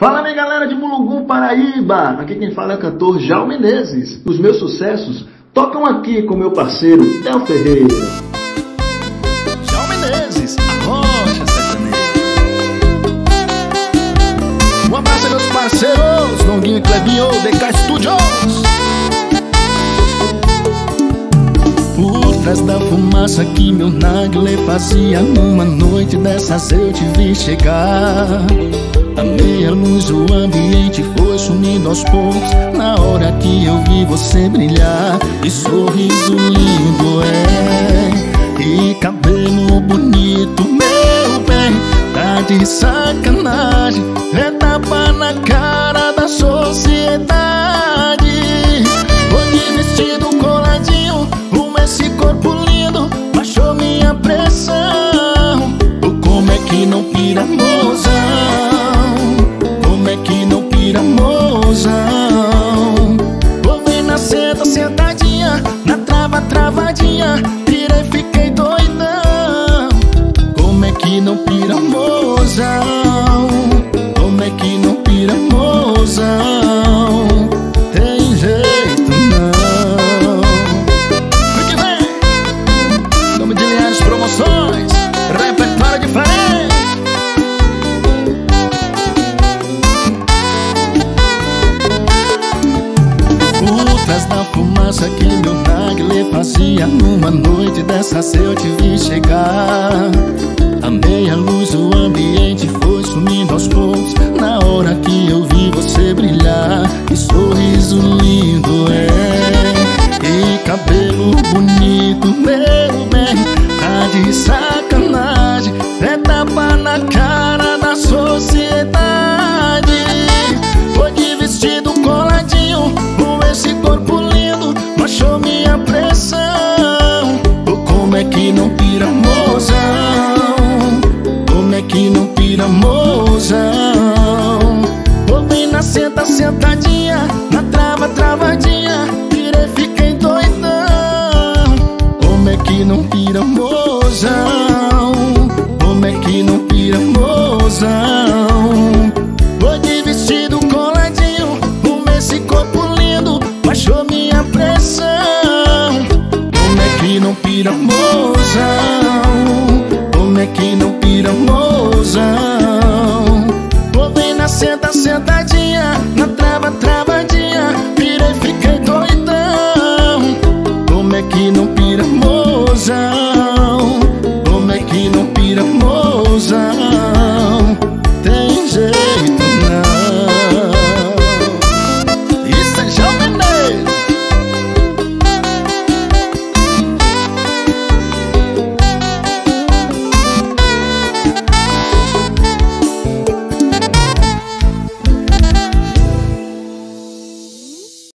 Fala minha galera de Mulungu, Paraíba! Aqui quem fala é o cantor Jal Menezes. Os meus sucessos tocam aqui com meu parceiro Del Ferreira. Jal Menezes, a rocha sertaneja. Um abraço meus parceiros, Longuinho e Clebinho, Studios. Por trás da fumaça que meu nagle fazia Numa noite dessas eu te vi chegar A meia luz o ambiente foi sumindo aos poucos. Na hora que eu vi você brilhar E sorriso lindo é. E cabelo bonito, meu bem Tá de sacanagem. É fumaça que meu nagle fazia Numa noite dessas eu te vi chegar? A meia luz o ambiente foi sumindo aos poucos senta, sentadinha Na trava, travadinha Pirei, fiquei doidão Como é que não pira mozão? Como é que não pira mozão? Vou de vestido coladinho Com esse corpo lindo Baixou minha pressão Como é que não pira mozão? Como é que não pira mozão?